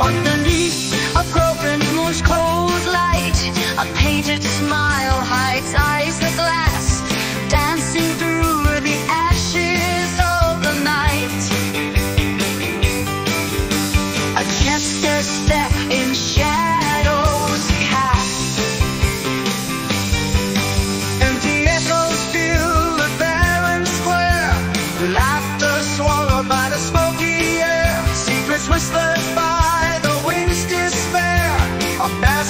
Underneath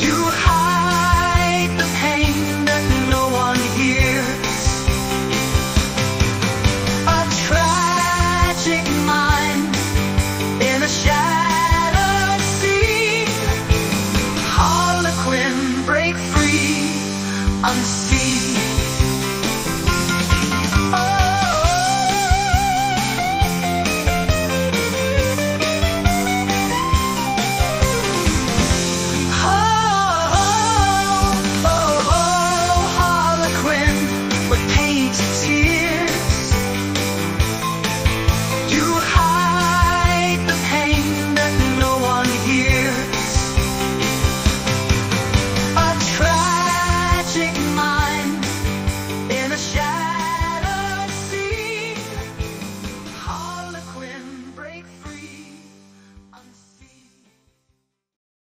You